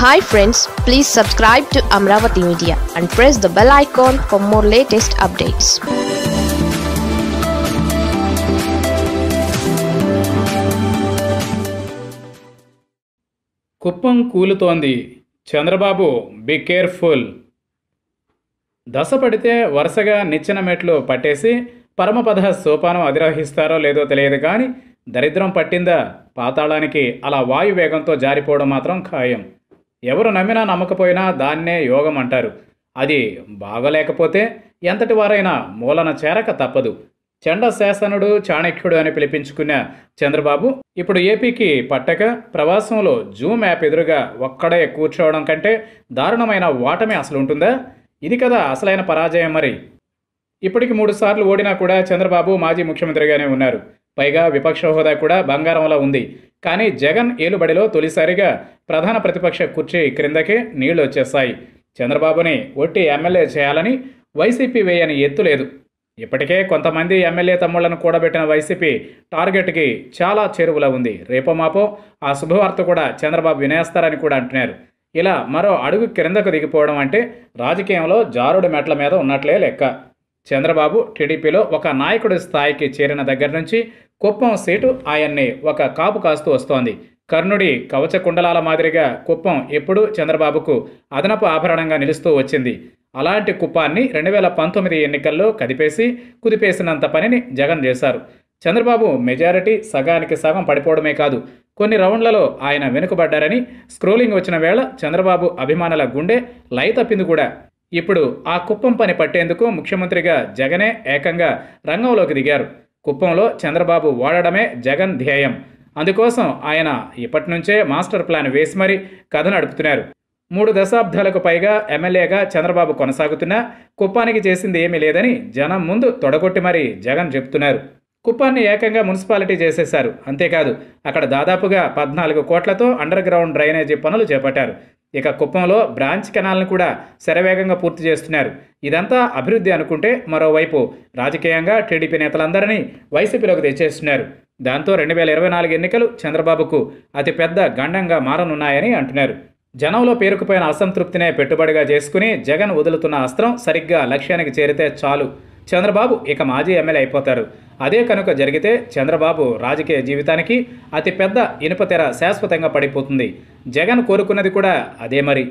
Hi friends please subscribe to Amaravati media and press the bell icon for more latest updates Kuppam కూలుతోంది. Chandrababu be careful దశ పడితే వరుసగా నిచ్చెన మెట్లు పట్టేసి పరమపద సోపానం అధిరోహిస్తారో లేదో తెలియదు కానీ దరిద్రం పట్టిందా? పాతాళానికి అలా వాయు వేగంతో జారిపోవడం మాత్రం ఖాయం. ఎవరు నమ్మినా నమ్మకపోయినా దాన్నే యోగం అంటారు అది బాగలేకపోతే ఎంతటి వారైనా మూలన చేరక తప్పదు. చండ శాసనుడు చాణక్యుడు అని పిలిపించుకున్న చంద్రబాబు ఇప్పుడు ఏపీకి పట్టక ప్రవాసంలో జూమ్ యాప్ ఎదురుగా ఒక్కడే కూర్చోవడం కంటే దారుణమైన ఓటమి అసలు ఉంటుందా? ఇది కదా అసలైన పరాజయం మరి. ఇప్పటికి మూడు సార్లు ఓడినా కూడా చంద్రబాబు మాజీ ముఖ్యమంత్రిగానే ఉన్నారు. పైగా విపక్ష హోదా కూడా బంగారంలో ఉంది. కానీ జగన్ ఏలుబడిలో తొలిసారిగా ప్రధాన ప్రతిపక్ష కుర్చీ క్రిందకే నీళ్ళు వచ్చేస్తాయి చంద్రబాబుని ఒట్టి ఎమ్మెల్యే చేయాలని వైసీపీ వేయని ఎత్తు లేదు. ఇప్పటికే కొంతమంది ఎమ్మెల్యే తమ్ముళ్ళను కూడబెట్టిన వైసీపీ టార్గెట్కి చాలా చేరువలో ఉంది. రేపో మాపో ఆ శుభవార్త కూడా చంద్రబాబు వినేస్తారని కూడా అంటున్నారు. ఇలా మరో అడుగు క్రిందకు దిగిపోవడం అంటే రాజకీయంలో జారుడు మెట్ల మీద ఉన్నట్లే లెక్క. చంద్రబాబు టీడీపీలో ఒక నాయకుడి స్థాయికి చేరిన దగ్గర నుంచి కుప్పం సేటు ఆయన్ని ఒక కాపు కాస్తూ వస్తోంది. కర్ణుడి కవచ కుండలాల మాదిరిగా కుప్పం ఎప్పుడూ చంద్రబాబుకు అదనపు ఆభరణంగా నిలుస్తూ వచ్చింది. అలాంటి కుప్పాన్ని రెండు వేల పంతొమ్మిది ఎన్నికల్లో కదిపేసి కుదిపేసినంత పనిని జగన్ చేశారు. చంద్రబాబు మెజారిటీ సగానికి సగం పడిపోవడమే కాదు కొన్ని రౌండ్లలో ఆయన వెనుకబడ్డారని స్క్రోలింగ్ వచ్చిన వేళ చంద్రబాబు అభిమానుల గుండె లయ తప్పింది కూడా. ఇప్పుడు ఆ కుప్పం పని పట్టేందుకు ముఖ్యమంత్రిగా జగనే ఏకంగా రంగంలోకి దిగారు. కుప్పంలో చంద్రబాబు ఓడడమే జగన్ ధ్యేయం. అందుకోసం ఆయన ఇప్పటి నుంచే మాస్టర్ ప్లాన్ వేసి మరీ కథ నడుపుతున్నారు. మూడు దశాబ్దాలకు పైగా ఎమ్మెల్యేగా చంద్రబాబు కొనసాగుతున్నా కుప్పానికి చేసింది ఏమీ లేదని జనం ముందు తొడగొట్టి మరీ జగన్ చెప్తున్నారు. కుప్పాన్ని ఏకంగా మున్సిపాలిటీ చేసేశారు. అంతేకాదు అక్కడ దాదాపుగా పద్నాలుగు కోట్లతో అండర్ గ్రౌండ్ డ్రైనేజీ పనులు చేపట్టారు. ఇక కుప్పంలో బ్రాంచ్ కెనాల్ను కూడా శరవేగంగా పూర్తి చేస్తున్నారు. ఇదంతా అభివృద్ధి అనుకుంటే మరోవైపు రాజకీయంగా టీడీపీ నేతలందరినీ వైసీపీలోకి తెచ్చేస్తున్నారు. దాంతో రెండు వేల ఇరవై నాలుగు ఎన్నికలు చంద్రబాబుకు అతిపెద్ద గండంగా మారనున్నాయని అంటున్నారు. జనంలో పేరుకుపోయిన అసంతృప్తినే పెట్టుబడిగా చేసుకుని జగన్ వదులుతున్న అస్త్రం సరిగ్గా లక్ష్యానికి చేరితే చాలు. చంద్రబాబు ఇక మాజీ ఎమ్మెల్యే అయిపోతారు. అదే కనుక జరిగితే చంద్రబాబు రాజకీయ జీవితానికి అతిపెద్ద ఇనుపతెర శాశ్వతంగా పడిపోతుంది. జగన్ కోరుకున్నది కూడా అదే మరి.